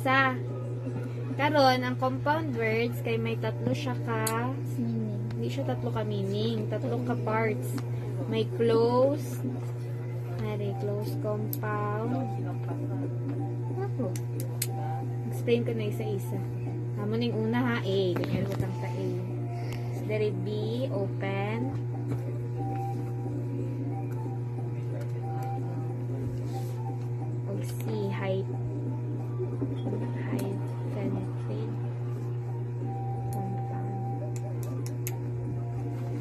Sa karon ang compound words kay may tatlo siya ka Meaning. hindi siya tatlo ka meaning, tatlo ka parts. May close, Mari, close compound. Explain ko na isa-isa. Amo ning una ha, A. Ganyan mo tang ta A. So, there B, open.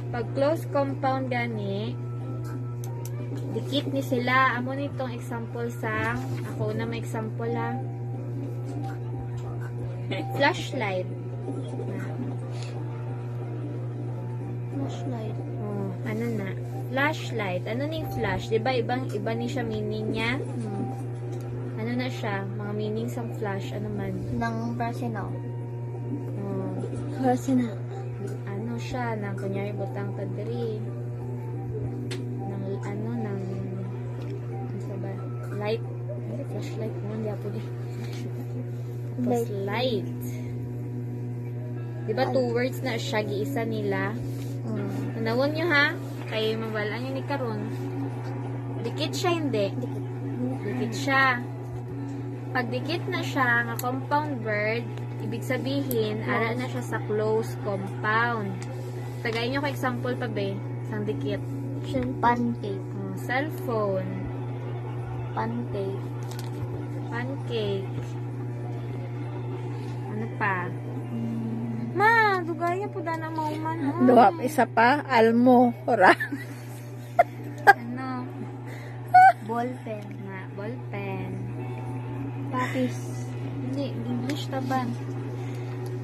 Pag close compound gani, dikit ni sila. Amo nitong example sa, ako na may example ha. Flashlight. Flashlight. Oh, ano na? Flashlight. Ano ning flash? 'Di ba ibang iba ni siya meaning niya? Hmm. Ano na siya? Mga meaning sa flash ano man? Nang personal. Oh, Personal. Siya nang kunyari butang ta diri. Nang ano nang ano ba? Light. Ano flashlight mo hindi apo di. Tapos light. 'Di ba two words na siya giisa nila? Hmm. Tanawon nyo ha. Kay mabalaan nyo ni Karon. Dikit siya hindi. Dikit siya. Pag dikit na siya, nga compound word, ibig sabihin, ara na siya sa close compound. Tagayin nyo ka example pa be. Isang dikit. Pancake. Oh, cellphone. Pancake. Pancake. Ano pa? Ma, dugaya po na na mauman. oh. Duha pa isa pa, almo, ora. Ano? Ballpen. Papis. Hindi, English taban.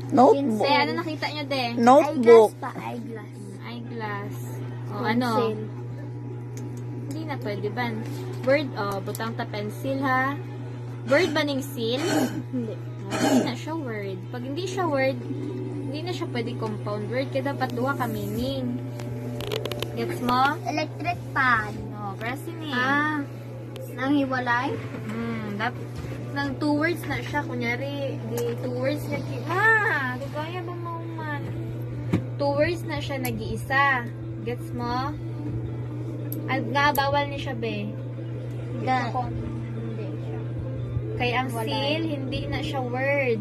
Notebook. Eh, ano nakita nyo de? Notebook. Eyeglass pa. Eyeglass. Eyeglass. O Pencil. ano? Hindi na pwede ba? Word, oh, butang ta pencil ha. Word ba ning seal? Hindi. Oh, hindi na siya word. Pag hindi siya word, hindi na siya pwede compound word. Kaya dapat duha ka meaning. Gets mo? Electric fan. No, press ni. Ah. Nang hiwalay? Hmm, dap nang two words na siya. Kunyari, di two words na ki... Ma! Di kaya ba mauman? Two words na siya nag-iisa. Gets mo? At nga, bawal ni siya, be. Ga-. Kaya ang seal, hindi na siya word.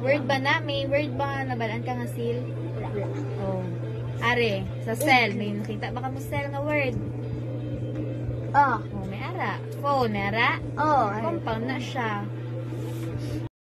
Word ba na? May word ba nga nabalaan ka nga seal? Wala. Oh. Are, sa cell. May nakita ba ka mo cell nga word? Oh. Oh, may ara. Phone, may ara. Oh. Compound na siya.